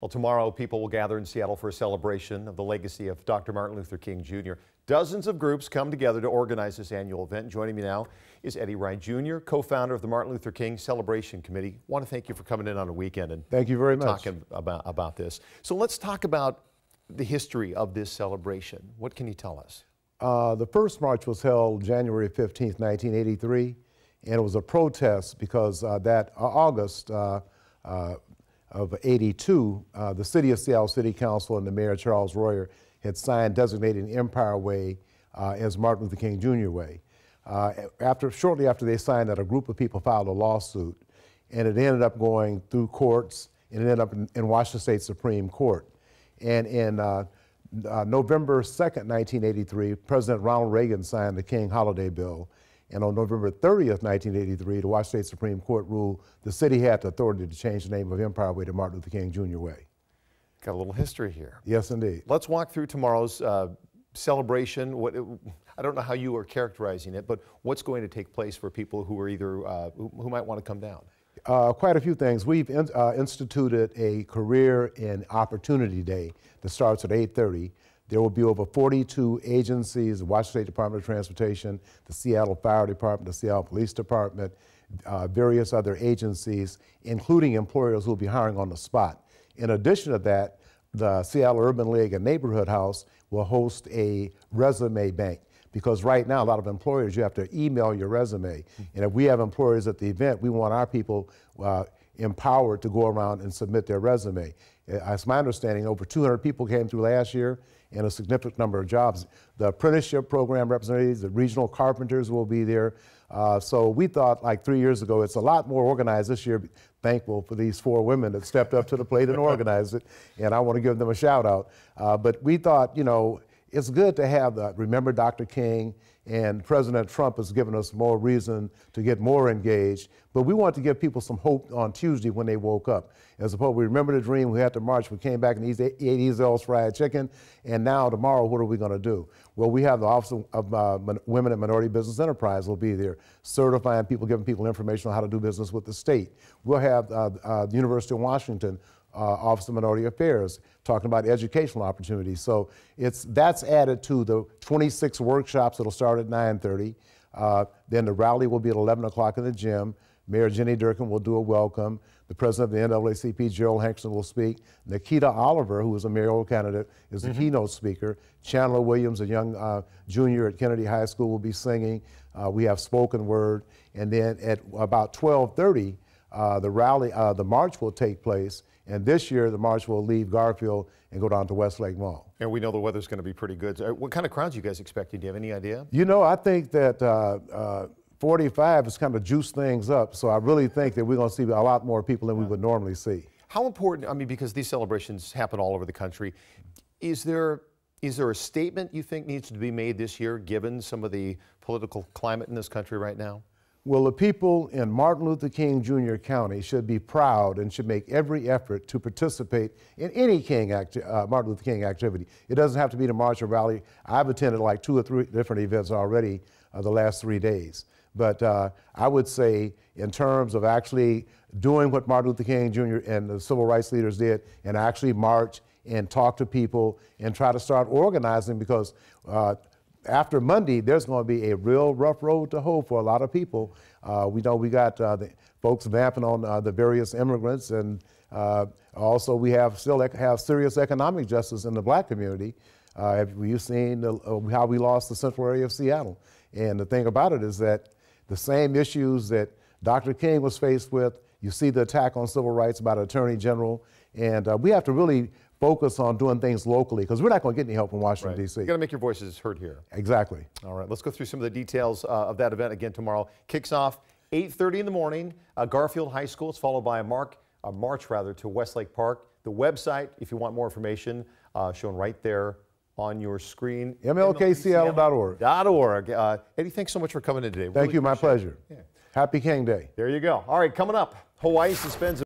Well, tomorrow people will gather in Seattle for a celebration of the legacy of Dr. Martin Luther King Jr. Dozens of groups come together to organize this annual event. Joining me now is Eddie Rye Jr., co-founder of the Martin Luther King Celebration Committee. I want to thank you for coming in on a weekend and thank you very much talking about about this. So let's talk about the history of this celebration. What can you tell us? Uh, the first march was held January 15th, 1983, and it was a protest because uh, that uh, August uh, uh, of 82, uh, the City of Seattle City Council and the Mayor Charles Royer had signed designating Empire Way uh, as Martin Luther King Jr. Way. Uh, after, shortly after they signed that, a group of people filed a lawsuit, and it ended up going through courts, and it ended up in, in Washington State Supreme Court. And in uh, uh, November 2nd, 1983, President Ronald Reagan signed the King Holiday Bill, and on November 30th, 1983, the Washington State Supreme Court ruled the city had the authority to change the name of Empire Way to Martin Luther King Jr. Way. Got a little history here. Yes, indeed. Let's walk through tomorrow's uh, celebration. What, I don't know how you are characterizing it, but what's going to take place for people who are either uh, who, who, might want to come down? Uh, quite a few things. We've in, uh, instituted a career and opportunity day that starts at 8:30. There will be over 42 agencies, the Washington State Department of Transportation, the Seattle Fire Department, the Seattle Police Department, uh, various other agencies, including employers who will be hiring on the spot. In addition to that, the Seattle Urban League and Neighborhood House will host a resume bank. Because right now a lot of employers you have to email your resume. And if we have employers at the event we want our people uh, empowered to go around and submit their resume as my understanding over 200 people came through last year and a significant number of jobs. The apprenticeship program representatives, the regional carpenters will be there. Uh, so we thought like three years ago, it's a lot more organized this year. Thankful for these four women that stepped up to the plate and organized it, and I want to give them a shout out. Uh, but we thought, you know, it's good to have that. remember Dr. King and President Trump has given us more reason to get more engaged. But we want to give people some hope on Tuesday when they woke up. As opposed, we remember the dream, we had to march, we came back and ate Ezell's fried chicken, and now tomorrow, what are we going to do? Well, we have the Office of uh, Women and Minority Business Enterprise will be there, certifying people, giving people information on how to do business with the state. We'll have uh, uh, the University of Washington Office of Minority Affairs, talking about educational opportunities. So it's that's added to the 26 workshops that'll start at 9:30. Uh, then the rally will be at 11 o'clock in the gym. Mayor Jenny Durkan will do a welcome. The president of the NAACP, Gerald Hankerson, will speak. Nikita Oliver, who is a mayoral candidate, is the mm -hmm. keynote speaker. Chandler Williams, a young uh, junior at Kennedy High School, will be singing. Uh, we have spoken word. And then at about 1230, uh, the rally, uh, the march will take place, and this year the march will leave Garfield and go down to Westlake Mall. And we know the weather's going to be pretty good. Uh, what kind of crowds you guys expecting? Do you have any idea? You know, I think that uh, uh, 45 has kind of juiced things up, so I really think that we're going to see a lot more people than we would normally see. How important? I mean, because these celebrations happen all over the country, is there is there a statement you think needs to be made this year, given some of the political climate in this country right now? Well, the people in Martin Luther King Jr. County should be proud and should make every effort to participate in any King uh, Martin Luther King activity. It doesn't have to be the March or Rally. I've attended like two or three different events already uh, the last three days. But uh, I would say, in terms of actually doing what Martin Luther King Jr. and the civil rights leaders did, and actually march and talk to people and try to start organizing because uh, after Monday, there's going to be a real rough road to hoe for a lot of people. Uh, we know we got uh, the folks vamping on uh, the various immigrants, and uh, also we have still have serious economic justice in the black community. Uh, have you seen the, uh, how we lost the central area of Seattle? And the thing about it is that the same issues that Dr. King was faced with, you see the attack on civil rights by the Attorney General, and we have to really focus on doing things locally because we're not going to get any help from Washington, right. D.C. You got to make your voices heard here. Exactly. All right, let's go through some of the details uh, of that event again tomorrow. Kicks off 8:30 in the morning, uh, Garfield High School. It's followed by a mark, a march rather, to Westlake Park. The website, if you want more information, uh, shown right there on your screen. MLKCL.org. .org. Uh, Eddie, thanks so much for coming in today. Thank really you. My pleasure. Yeah. Happy King Day. There you go. All right, coming up, Hawaii suspends.